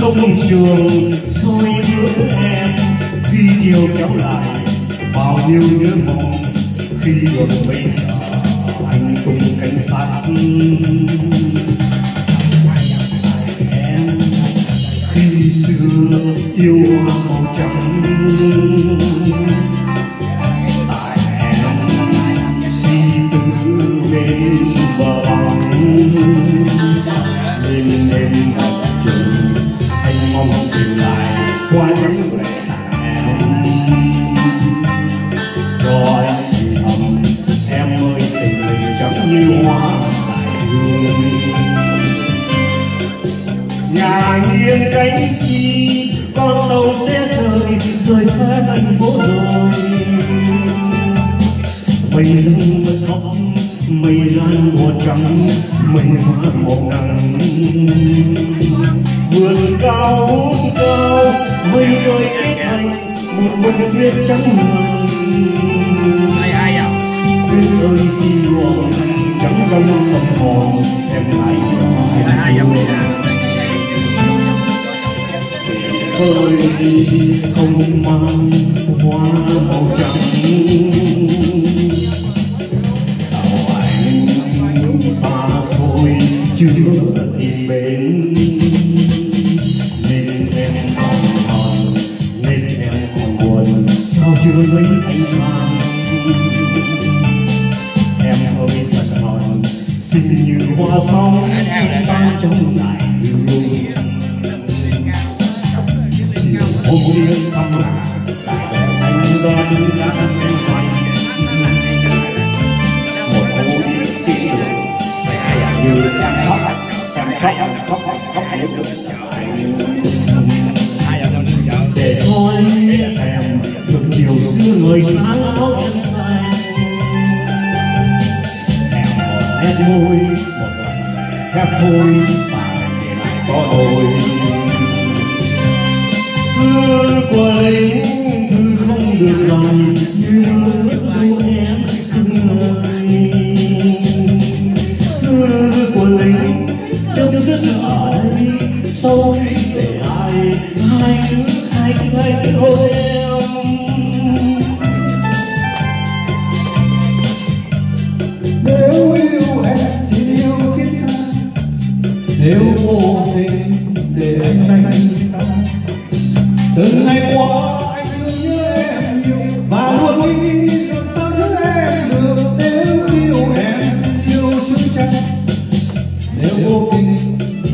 công trường soi bước em, khi chiều kéo lại, bao nhiêu nhớ mong, khi gần bây giờ, anh cùng cảnh sát. Em, khi xưa yêu hoa màu trắng nhà cánh chi con tàu sẽ rời rời xa thành phố rồi mây lưng mật khóc mây lan mùa trắng mây hoa màu nắng vườn cao vút cao mây trôi kết thành một vườn tuyết trắng ngời ai ai à tuyết ơi di luồng trắng trong tâm hồn em lại ai ai đi ơi không mang hoa màu trắng. Tàu anh xa xôi chưa tìm bến nên em còn hờn nên em còn buồn sao chưa lấy anh sang em ơi thật hờn xin như hoa sóng tan trong đại hôm liên thăm lạ, đại đội anh đoan đã em hoài một cô đi chỉ đường phải ai à như em khóc em khóc khóc khóc khóc hãy được ai à đâu nữa chờ để thôi em được chiều xưa người sáng áo em xanh em hét môi một lần hét thôi và ngày lại có thư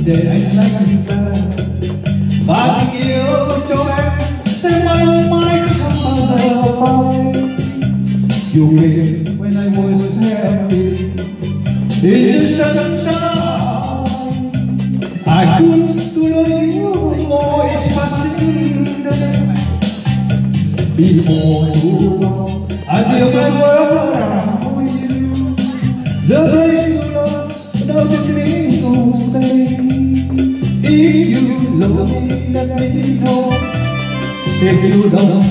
để anh anh xa và tình yêu cho em, sẽ mãi mãi không bao giờ phai. You Before I around you. The place you love, no to me. If you love me, let me know. You don't,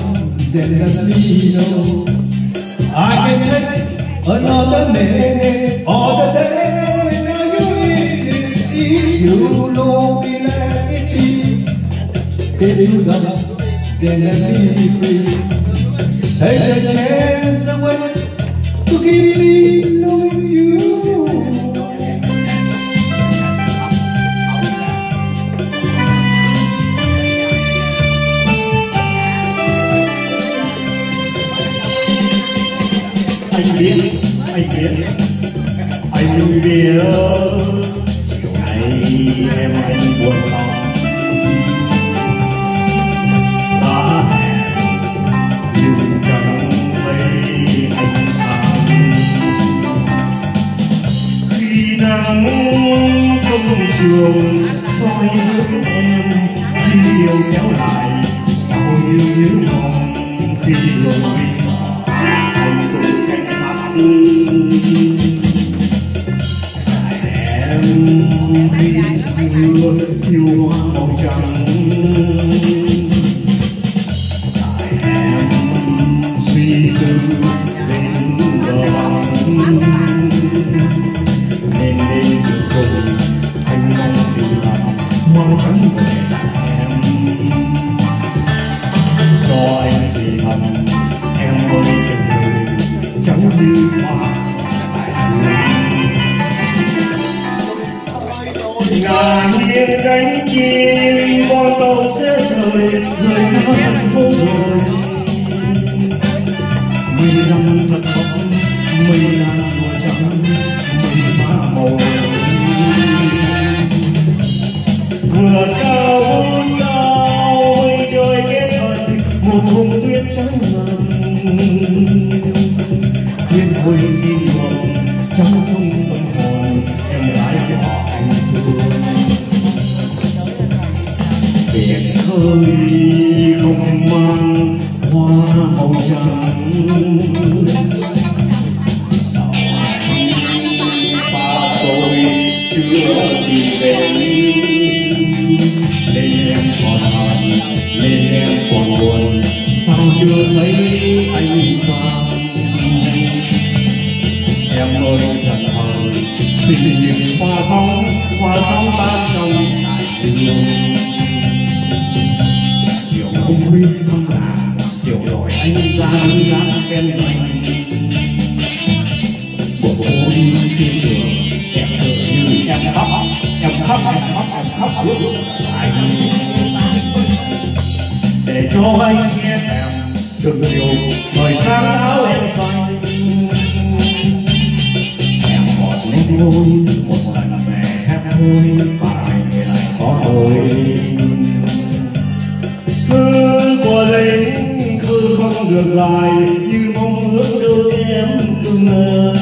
then let me know. I can take another name all the day. If you know me, let it be. If you don't, then let me free. Take a chance away to keep me loving you. anh biết anh biết anh biết trường soi hướng em khi yêu kéo lại bao như nhớ mong khi rồi anh cũng cảnh mặt em khi xưa yêu hoa màu trắng mong ngắn về em cho em thì thầm em ơi chừng người chẳng như hoa ngàn nhiên cánh chim con tàu sẽ rời rời xa thành phố rồi vừa cao vút cao mây trời kết thành một vùng tuyết trắng ngần tuyết hơi xin buồn trong không tâm hồn em gái của anh thương biển khơi không mang hoa màu trắng xa xôi chưa tìm về chưa thấy anh sang em ơi thần thờ xin nhìn qua sóng qua sóng tan trong đại dương chiều không khuya thăm là chiều đổi anh ra đi gác ken lạnh bộ bộ đi trên đường em tựa như em khóc em khóc em khóc em khóc lúc lúc lại để cho anh nghe em từng điều thời gian áo em xanh em một nét môi một lần về hát thôi và ngày lại có đôi thư của lính thư không được dài, như mong ước đôi em từng lời